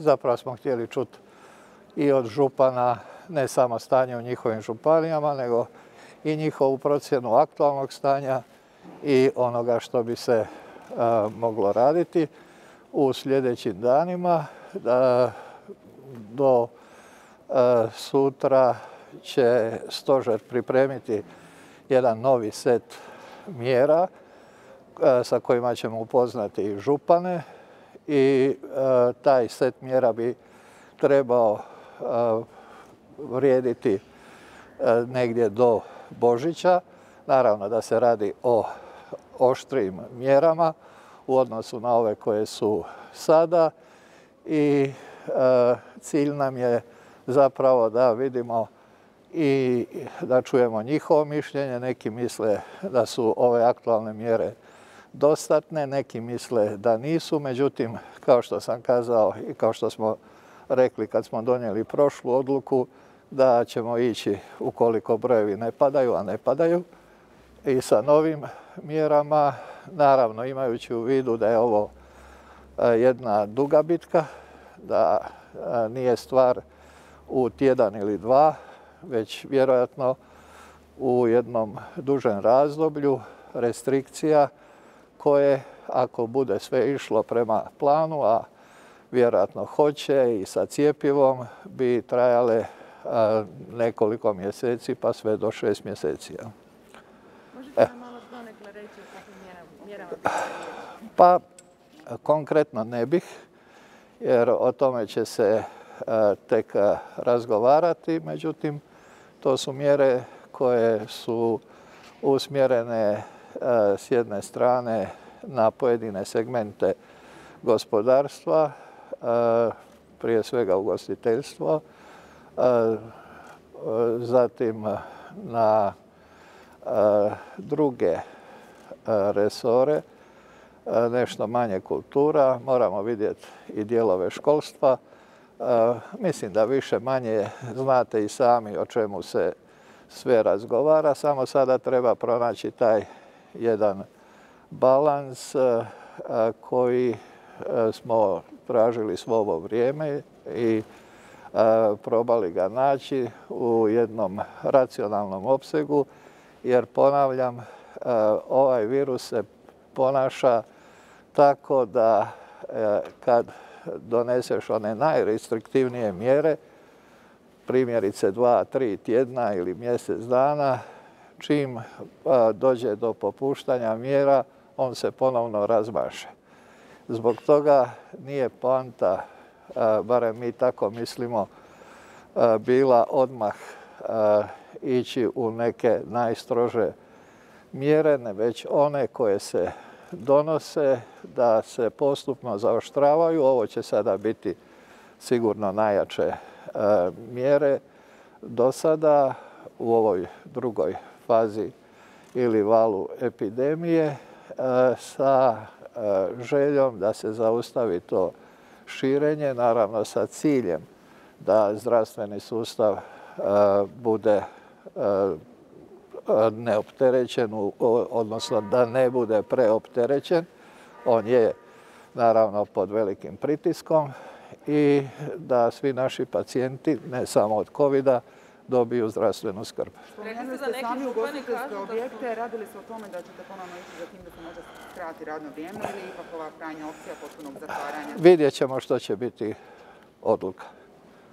zapravo smo htjeli čuti i od župana ne samo stanje u njihovim županijama, nego i njihovu procjenu aktualnog stanja i onoga što bi se moglo raditi u sljedećim danima. do sutra će stožer pripremiti jedan novi set mjera sa kojima ćemo upoznati župane i taj set mjera bi trebao vrijediti negdje do Božića. Naravno da se radi o oštrim mjerama u odnosu na ove koje su sada i cilj nam je zapravo da vidimo i da čujemo njihovo mišljenje. Neki misle da su ove aktualne mjere dostatne, neki misle da nisu, međutim, kao što sam kazao i kao što smo rekli kad smo donijeli prošlu odluku, da ćemo ići ukoliko brojevi ne padaju, a ne padaju, i sa novim mjerama, naravno imajući u vidu da je ovo jedna duga bitka, da nije stvar u tjedan ili dva, već vjerojatno u jednom dužem razdoblju restrikcija koje ako bude sve išlo prema planu, a vjerojatno hoće i sa cijepivom bi trajale nekoliko mjeseci pa sve do šest mjeseci. Možete nam malo reći mjerama? Pa konkretno ne bih, jer o tome će se tek razgovarati, međutim to su mjere koje su usmjerene s jedne strane na pojedine segmente gospodarstva, prije svega ugostiteljstvo, zatim na druge resore, nešto manje kultura, moramo vidjeti i dijelove školstva. Mislim da više manje znate i sami o čemu se sve razgovara, samo sada treba pronaći taj jedan balans koji smo tražili svo ovo vrijeme i probali ga naći u jednom racionalnom opsegu, jer ponavljam, ovaj virus se ponaša tako da kad doneseš one najrestriktivnije mjere, primjerice dva, tri tjedna ili mjesec dana, čim dođe do popuštanja mjera, on se ponovno razmaše. Zbog toga nije poanta, barem mi tako mislimo, bila odmah ići u neke najstrože mjere, ne već one koje se donose da se postupno zaoštravaju. Ovo će sada biti sigurno najjače mjere do sada u ovoj drugoj fazi ili valu epidemije sa željom da se zaustavi to širenje, naravno sa ciljem da zdravstveni sustav bude neopterećen, odnosno da ne bude preopterećen. On je naravno pod velikim pritiskom i da svi naši pacijenti, ne samo od covid dobiju zdravstvenu skrb. Spomenuli ste sami ugostiteljske objekte, radili se o tome da ćete ponovno ići za tim da se možda skrati radno vrijeme ili ipak ova krajnja opcija potpunog zatvaranja? Vidjet ćemo što će biti odluka.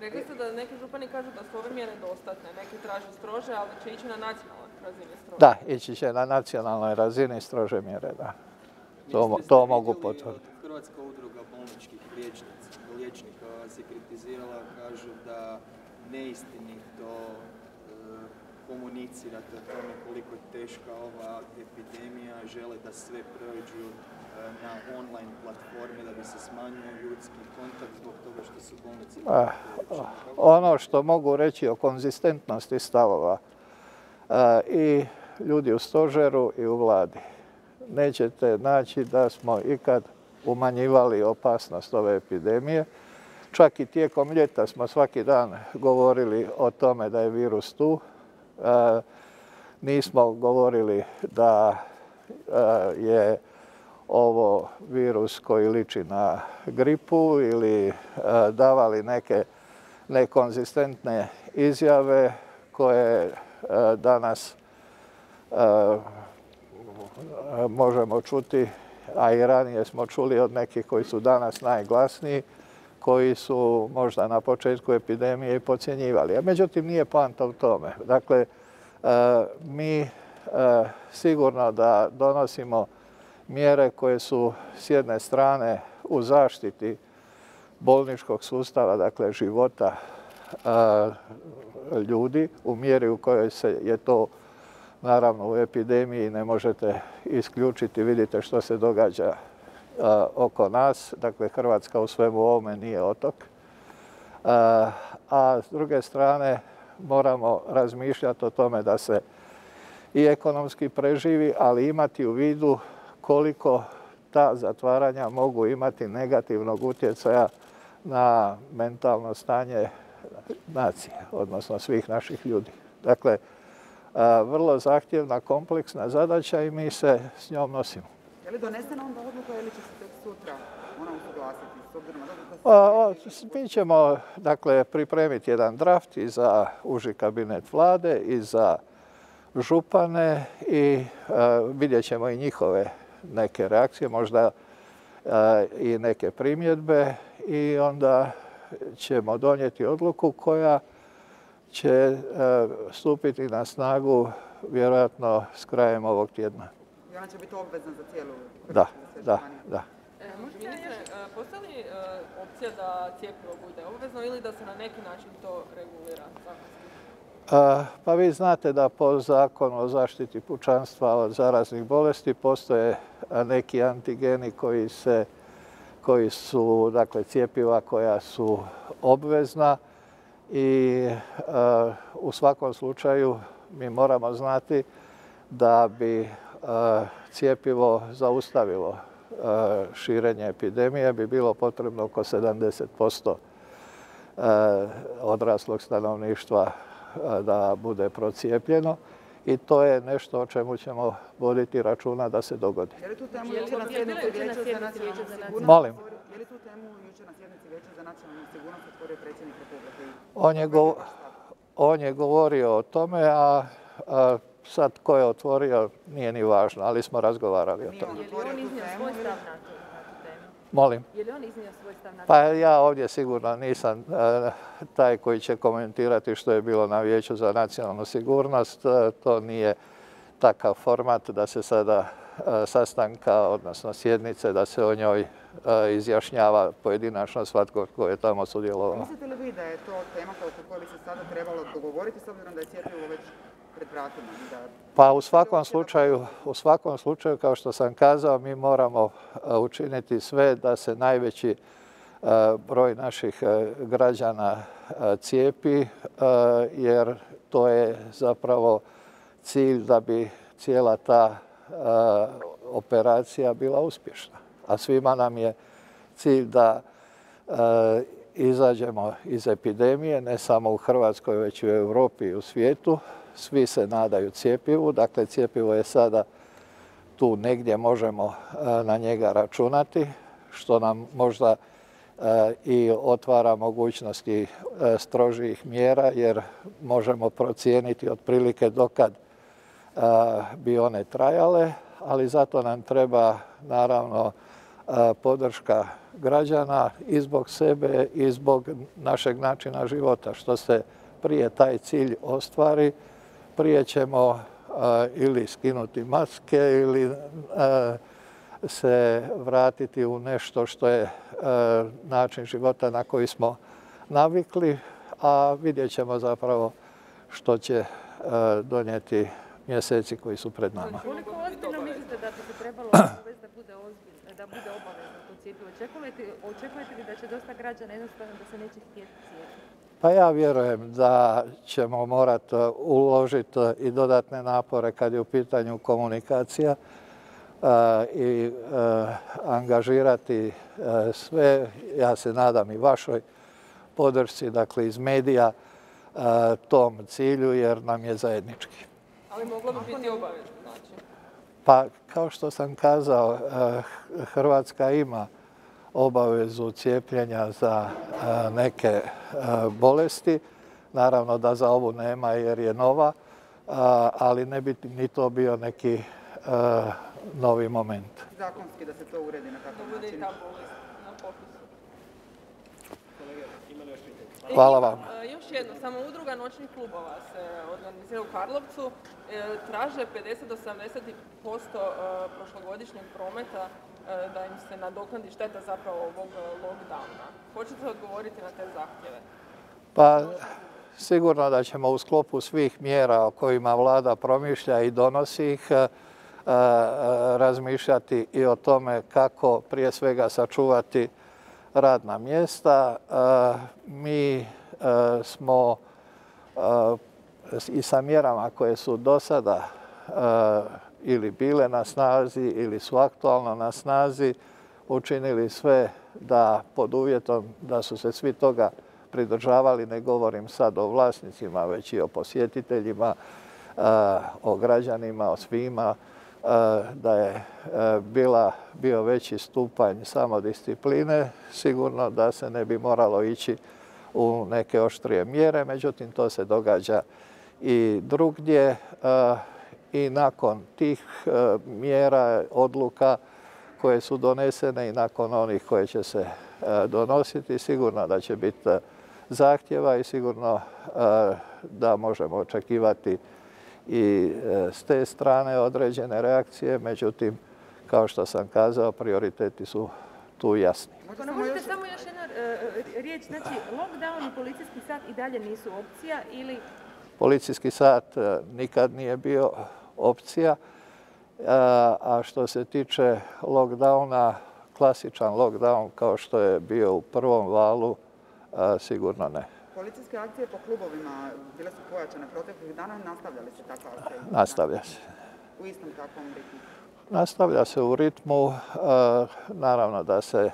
Rekli ste da neki župani kažu da su ove mjere dostatne, neki traže strože, ali će ići na nacionalnoj razini strože. Da, ići će na nacionalnoj razini strože mjere, da. To, to mogu potvrditi. Hrvatska udruga bolničkih liječnika se kritizirala, kažu da neistinito e, komunicirate o tome koliko je teška ova epidemija, žele da sve prođu e, na online platforme da bi se smanjio ljudski kontakt zbog toga što su bolnice... Ah, ono što mogu reći o konzistentnosti stavova e, i ljudi u stožeru i u vladi. Nećete naći da smo ikad umanjivali opasnost ove epidemije. Čak i tijekom ljeta smo svaki dan govorili o tome da je virus tu. E, nismo govorili da e, je ovo virus koji liči na gripu ili davali neke nekonzistentne izjave koje danas možemo čuti, a i ranije smo čuli od nekih koji su danas najglasniji, koji su možda na početku epidemije i pocjenjivali. A međutim, nije poanta u tome. Dakle, mi sigurno da donosimo mjere koje su s jedne strane u zaštiti bolničkog sustava, dakle života ljudi u mjeri u kojoj se je to naravno u epidemiji ne možete isključiti, vidite što se događa oko nas. Dakle, Hrvatska u svemu ovome nije otok. A s druge strane moramo razmišljati o tome da se i ekonomski preživi, ali imati u vidu koliko ta zatvaranja mogu imati negativnog utjecaja na mentalno stanje nacije, odnosno svih naših ljudi. Dakle, vrlo zahtjevna, kompleksna zadaća i mi se s njom nosimo. Li donesena onda odluka ili će se tek sutra ona usuglasiti? Mi ćemo dakle, pripremiti jedan draft i za uži kabinet vlade i za župane i vidjet ćemo i njihove neke reakcije, možda i neke primjedbe i onda ćemo donijeti odluku koja će stupiti na snagu vjerojatno s krajem ovog tjedna. Ona će biti obvezna za cijelu Da, da, da. Postoji li opcija da cijepivo bude obvezno ili da se na neki način to regulira Pa vi znate da po zakonu o zaštiti pučanstva od zaraznih bolesti postoje neki antigeni koji se koji su, dakle, cijepiva koja su obvezna i u svakom slučaju mi moramo znati da bi cijepivo zaustavilo širenje epidemije bi bilo potrebno oko 70% odraslog stanovništva da bude procijepljeno i to je nešto o čemu ćemo voditi računa da se dogodi. Je li tu temu jučer na sjednici Vijeća za nacionalnu sigurnost? Molim? Je li tu temu jučer na sjednici Vijeća za nacionalnu sigurnost otvorio predsjednik Republike? On je, go, on je govorio o tome, a, a sad ko je otvorio nije ni važno, ali smo razgovarali o tome. Je li on iznio svoj stav na tu temu? Molim? Je li on iznio svoj stav na Pa ja ovdje sigurno nisam e, taj koji će komentirati što je bilo na Vijeću za nacionalnu sigurnost. E, to nije takav format da se sada e, sastanka, odnosno sjednice, da se o njoj izjašnjava pojedinačno svatko tko je tamo sudjelovao. Mislite li vi da je to tema oko koje bi se sada trebalo dogovoriti s obzirom da je cijepivo već pred vratima? Pa u svakom slučaju, u svakom slučaju, kao što sam kazao, mi moramo učiniti sve da se najveći broj naših građana cijepi, jer to je zapravo cilj da bi cijela ta operacija bila uspješna. A svima nam je cilj da izađemo iz epidemije, ne samo u Hrvatskoj, već i u Europi i u svijetu. Svi se nadaju cijepivu, dakle cijepivo je sada tu negdje možemo na njega računati, što nam možda i otvara mogućnosti strožijih mjera, jer možemo procijeniti otprilike dokad bi one trajale, ali zato nam treba naravno podrška građana i zbog sebe i zbog našeg načina života. Što se prije taj cilj ostvari, prije ćemo ili skinuti maske ili se vratiti u nešto što je način života na koji smo navikli, a vidjet ćemo zapravo što će donijeti mjeseci koji su pred nama. Koliko ozbiljno mislite da bi trebalo da da bude obavezno to očekujete li da će dosta građana jednostavno da se neće htjeti cijepiti? Pa ja vjerujem da ćemo morati uložiti i dodatne napore kad je u pitanju komunikacija i angažirati sve, ja se nadam i vašoj podršci, dakle iz medija, tom cilju jer nam je zajednički. Ali moglo bi biti obavezno, znači? Pa, kao što sam kazao, Hrvatska ima obavezu cijepljenja za neke bolesti. Naravno da za ovu nema jer je nova, ali ne bi ni to bio neki novi moment. Zakonski da se to uredi na takav način. Hvala vam. E, još jedno, samo udruga noćnih klubova se organizira u Karlovcu. E, traže 50 do 70% e, prošlogodišnjeg prometa da im se nadoknadi šteta zapravo ovog lockdowna. Hoćete odgovoriti na te zahtjeve? Pa, sigurno da ćemo u sklopu svih mjera o kojima vlada promišlja i donosi ih razmišljati i o tome kako prije svega sačuvati radna mjesta. Mi smo i sa mjerama koje su do sada ili bile na snazi ili su aktualno na snazi učinili sve da pod uvjetom da su se svi toga pridržavali, ne govorim sad o vlasnicima, već i o posjetiteljima, o građanima, o svima, da je bila, bio veći stupanj samodiscipline, sigurno da se ne bi moralo ići u neke oštrije mjere, međutim to se događa i drugdje i nakon tih mjera, odluka koje su donesene i nakon onih koje će se donositi, sigurno da će biti zahtjeva i sigurno da možemo očekivati i e, s te strane određene reakcije, međutim, kao što sam kazao, prioriteti su tu jasni. Možete samo još jedna e, e, riječ, znači lockdown i policijski sat i dalje nisu opcija ili... Policijski sat nikad nije bio opcija, a što se tiče lockdowna, klasičan lockdown kao što je bio u prvom valu, sigurno ne. Policijske akcije po klubovima bile su pojačane proteklih dana, nastavlja li se takva akcija? Nastavlja se. U istom takvom ritmu? Nastavlja se u ritmu, naravno da se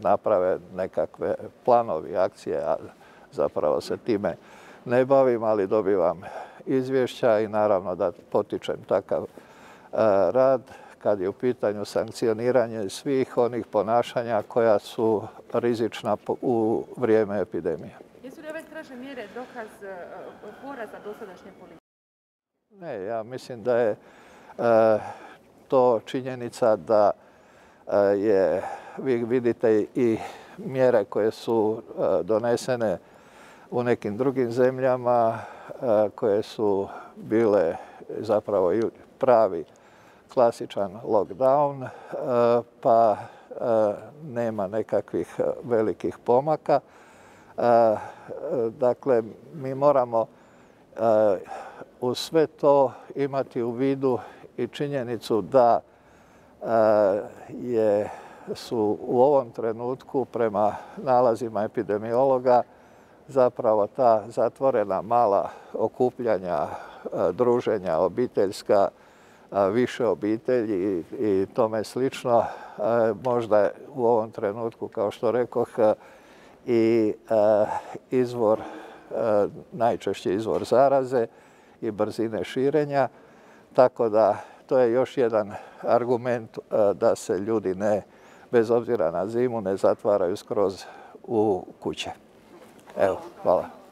naprave nekakve planovi akcije, a zapravo se time ne bavim, ali dobivam izvješća i naravno da potičem takav e, rad kad je u pitanju sankcioniranje svih onih ponašanja koja su rizična u vrijeme epidemije. Jesu li ove strašne mjere dokaz e, poraza dosadašnje politike? Ne, ja mislim da je e, to činjenica da e, je, vi vidite i mjere koje su donesene u nekim drugim zemljama koje su bile zapravo pravi klasičan lockdown, pa nema nekakvih velikih pomaka. Dakle, mi moramo u sve to imati u vidu i činjenicu da su u ovom trenutku prema nalazima epidemiologa zapravo ta zatvorena mala okupljanja, druženja obiteljska, više obitelji i tome slično, možda u ovom trenutku, kao što rekoh, i e, izvor, e, najčešće izvor zaraze i brzine širenja, tako da to je još jedan argument e, da se ljudi ne, bez obzira na zimu, ne zatvaraju skroz u kuće. Evo, hvala.